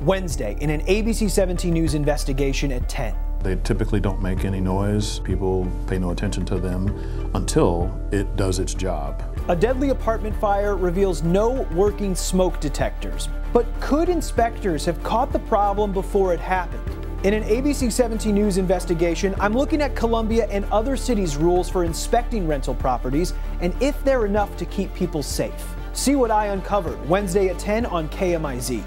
Wednesday in an ABC 17 News investigation at 10. They typically don't make any noise. People pay no attention to them until it does its job. A deadly apartment fire reveals no working smoke detectors. But could inspectors have caught the problem before it happened? In an ABC 17 News investigation, I'm looking at Columbia and other cities' rules for inspecting rental properties and if they're enough to keep people safe. See what I uncovered Wednesday at 10 on KMIZ.